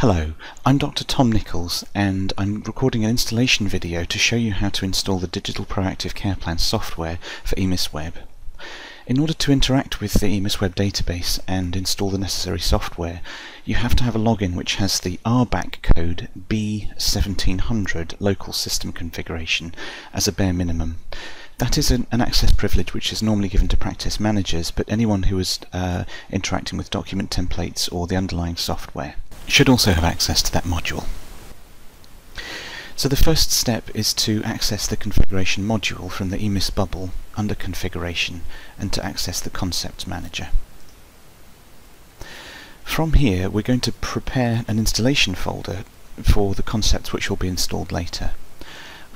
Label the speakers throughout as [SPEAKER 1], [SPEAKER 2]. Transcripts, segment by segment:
[SPEAKER 1] Hello, I'm Dr. Tom Nichols and I'm recording an installation video to show you how to install the Digital Proactive Care Plan software for EMIS Web. In order to interact with the EMIS Web database and install the necessary software, you have to have a login which has the RBAC code B1700 local system configuration as a bare minimum. That is an, an, access privilege which is normally given to practice managers, but anyone who is uh, interacting with document templates or the underlying software should also have access to that module. So the first step is to access the configuration module from the EMIS bubble under configuration and to access the concepts manager. From here we're going to prepare an installation folder for the concepts which will be installed later.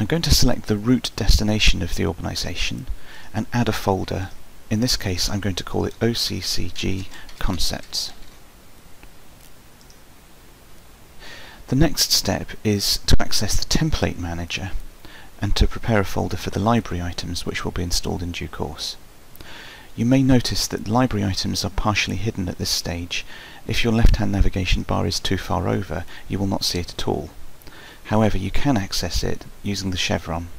[SPEAKER 1] I'm going to select the root destination of the organisation and add a folder. In this case I'm going to call it OCCG Concepts. The next step is to access the template manager and to prepare a folder for the library items which will be installed in due course. You may notice that library items are partially hidden at this stage. If your left-hand navigation bar is too far over, you will not see it at all. However, you can access it using the chevron.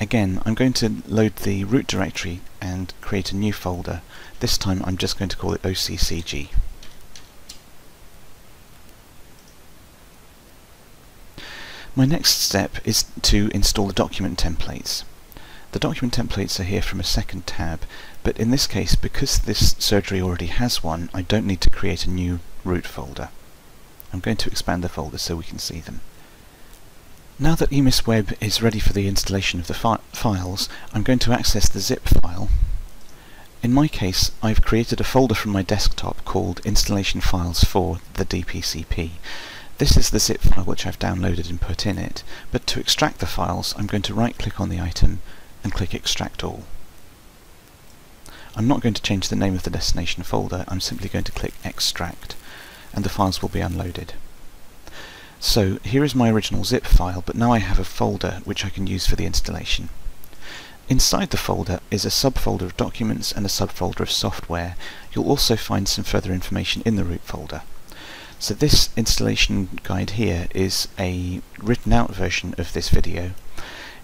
[SPEAKER 1] Again, I'm going to load the root directory and create a new folder. This time I'm just going to call it OCCG. My next step is to install the document templates. The document templates are here from a second tab, but in this case, because this surgery already has one, I don't need to create a new root folder. I'm going to expand the folder so we can see them. Now that EMIS Web is ready for the installation of the fi files, I'm going to access the zip file. In my case, I've created a folder from my desktop called Installation Files for the DPCP, this is the zip file which I've downloaded and put in it, but to extract the files I'm going to right click on the item and click Extract All. I'm not going to change the name of the destination folder, I'm simply going to click Extract and the files will be unloaded. So here is my original zip file, but now I have a folder which I can use for the installation. Inside the folder is a subfolder of documents and a subfolder of software. You'll also find some further information in the root folder. So this installation guide here is a written out version of this video.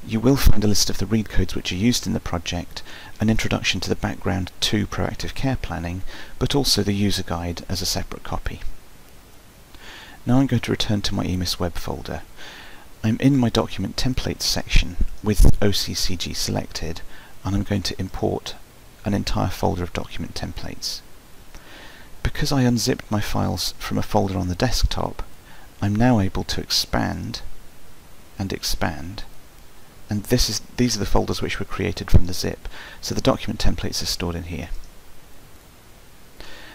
[SPEAKER 1] You will find a list of the read codes which are used in the project, an introduction to the background to proactive care planning, but also the user guide as a separate copy. Now I'm going to return to my EMIS web folder. I'm in my document templates section with OCCG selected and I'm going to import an entire folder of document templates because I unzipped my files from a folder on the desktop, I'm now able to expand and expand and this is these are the folders which were created from the zip so the document templates are stored in here.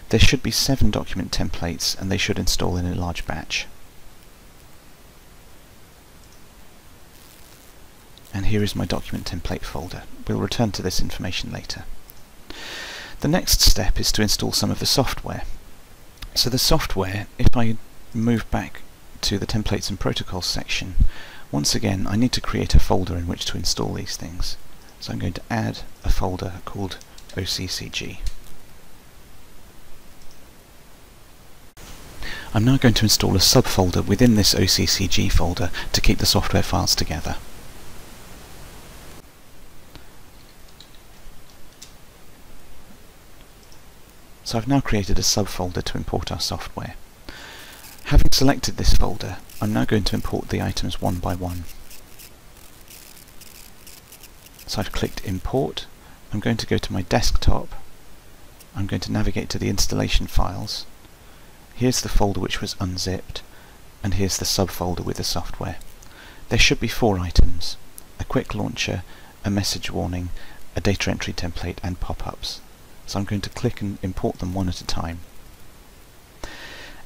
[SPEAKER 1] There should be seven document templates and they should install in a large batch. And here is my document template folder. We'll return to this information later. The next step is to install some of the software. So the software, if I move back to the templates and protocols section, once again I need to create a folder in which to install these things. So I'm going to add a folder called OCCG. I'm now going to install a subfolder within this OCCG folder to keep the software files together. So I've now created a subfolder to import our software. Having selected this folder, I'm now going to import the items one by one. So I've clicked Import, I'm going to go to my desktop, I'm going to navigate to the installation files, here's the folder which was unzipped, and here's the subfolder with the software. There should be four items, a quick launcher, a message warning, a data entry template and pop-ups so I'm going to click and import them one at a time.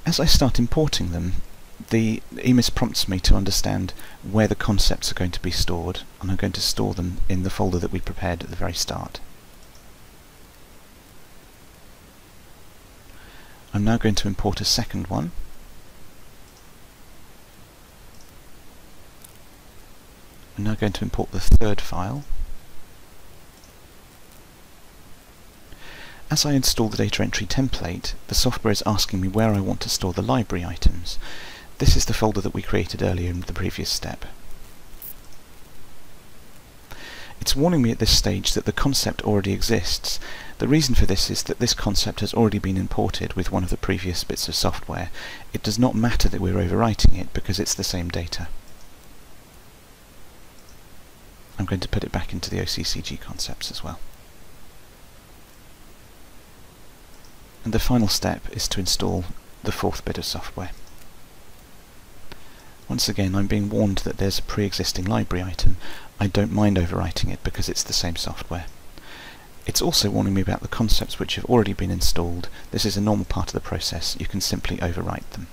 [SPEAKER 1] As I start importing them, the EMIS prompts me to understand where the concepts are going to be stored, and I'm going to store them in the folder that we prepared at the very start. I'm now going to import a second one. I'm now going to import the third file. As I install the data entry template, the software is asking me where I want to store the library items. This is the folder that we created earlier in the previous step. It's warning me at this stage that the concept already exists. The reason for this is that this concept has already been imported with one of the previous bits of software. It does not matter that we're overwriting it because it's the same data. I'm going to put it back into the OCCG concepts as well. And the final step is to install the fourth bit of software. Once again, I'm being warned that there's a pre-existing library item. I don't mind overwriting it because it's the same software. It's also warning me about the concepts which have already been installed. This is a normal part of the process. You can simply overwrite them.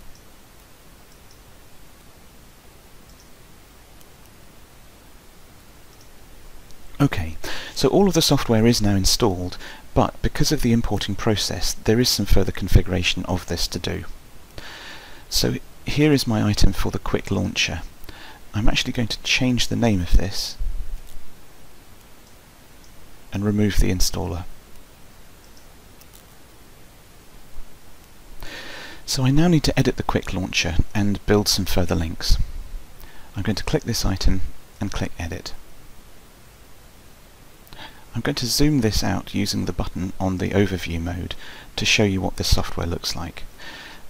[SPEAKER 1] Okay, so all of the software is now installed, but because of the importing process, there is some further configuration of this to do. So here is my item for the quick launcher. I'm actually going to change the name of this and remove the installer. So I now need to edit the quick launcher and build some further links. I'm going to click this item and click edit. I'm going to zoom this out using the button on the overview mode to show you what this software looks like.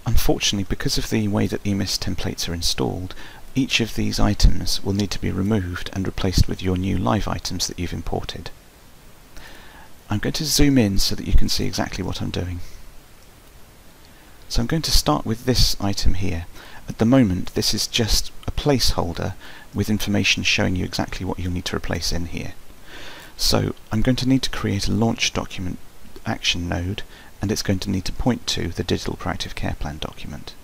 [SPEAKER 1] Unfortunately, because of the way that EMIS templates are installed, each of these items will need to be removed and replaced with your new live items that you've imported. I'm going to zoom in so that you can see exactly what I'm doing. So I'm going to start with this item here. At the moment this is just a placeholder with information showing you exactly what you'll need to replace in here. So I'm going to need to create a launch document action node and it's going to need to point to the digital proactive care plan document.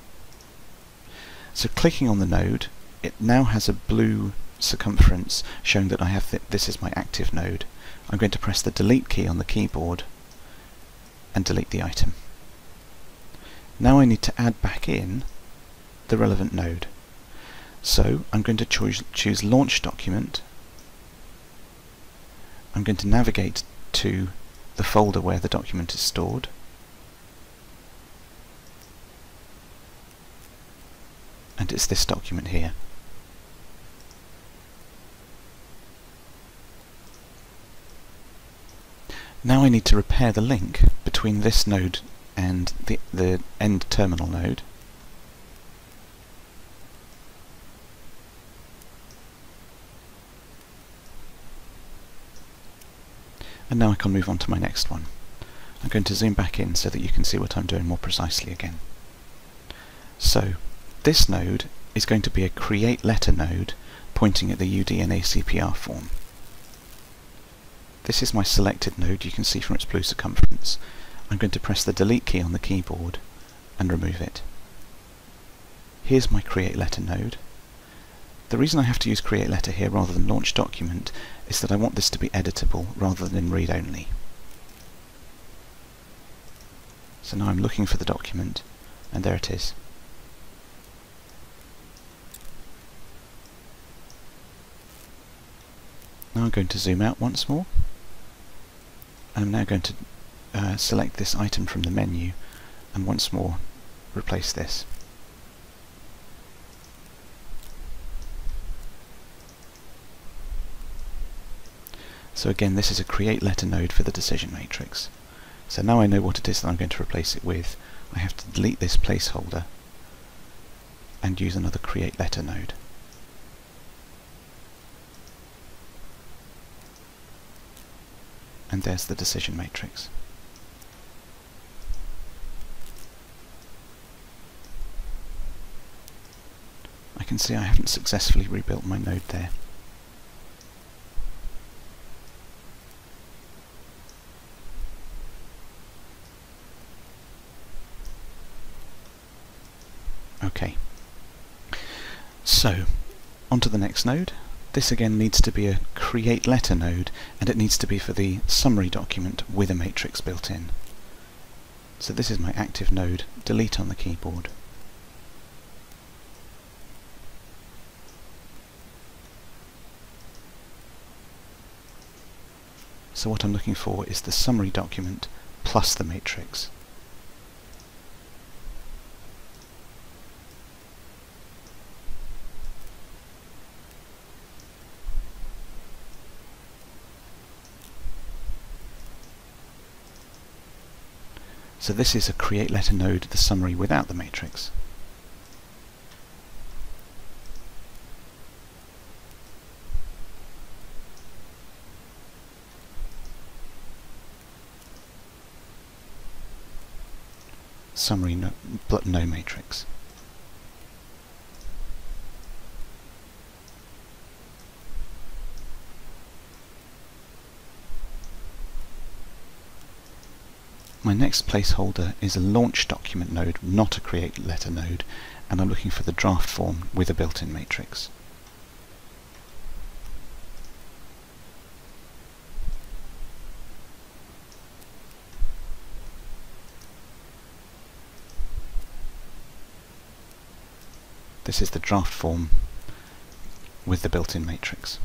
[SPEAKER 1] So clicking on the node it now has a blue circumference showing that I have th this is my active node. I'm going to press the delete key on the keyboard and delete the item. Now I need to add back in the relevant node. So I'm going to choose, choose launch document I'm going to navigate to the folder where the document is stored. And it's this document here. Now I need to repair the link between this node and the, the end terminal node. And now I can move on to my next one. I'm going to zoom back in so that you can see what I'm doing more precisely again. So, this node is going to be a create letter node pointing at the UDNACPR form. This is my selected node, you can see from its blue circumference. I'm going to press the delete key on the keyboard and remove it. Here's my create letter node. The reason I have to use create letter here rather than launch document is that I want this to be editable rather than in read-only. So now I'm looking for the document, and there it is. Now I'm going to zoom out once more, I'm now going to uh, select this item from the menu, and once more replace this. So again, this is a create letter node for the decision matrix. So now I know what it is that I'm going to replace it with. I have to delete this placeholder and use another create letter node. And there's the decision matrix. I can see I haven't successfully rebuilt my node there. Okay. So, on to the next node. This again needs to be a create letter node, and it needs to be for the summary document with a matrix built in. So this is my active node, delete on the keyboard. So what I'm looking for is the summary document plus the matrix. So this is a create letter node, the summary without the matrix. Summary no, no matrix. My next placeholder is a launch document node, not a create letter node, and I'm looking for the draft form with a built-in matrix. This is the draft form with the built-in matrix.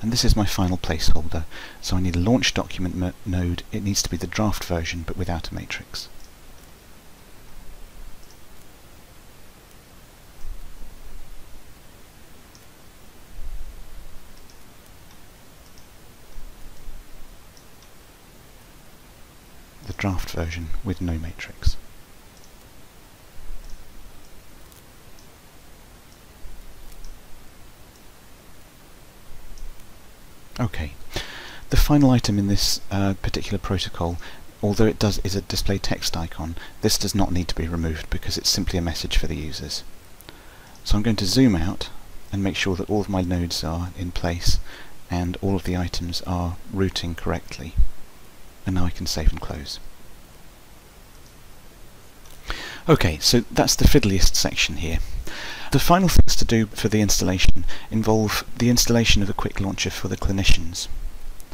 [SPEAKER 1] And this is my final placeholder. So I need a launch document node. It needs to be the draft version but without a matrix. The draft version with no matrix Okay. The final item in this uh, particular protocol, although it does is a display text icon, this does not need to be removed because it's simply a message for the users. So I'm going to zoom out and make sure that all of my nodes are in place and all of the items are routing correctly. And now I can save and close. Okay, so that's the fiddliest section here. The final things to do for the installation involve the installation of a quick launcher for the clinicians.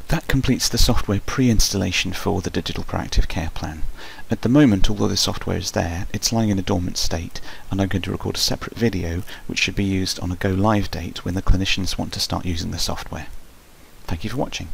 [SPEAKER 1] That completes the software pre-installation for the Digital Proactive Care Plan. At the moment, although the software is there, it's lying in a dormant state, and I'm going to record a separate video which should be used on a go live date when the clinicians want to start using the software. Thank you for watching.